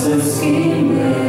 passos que me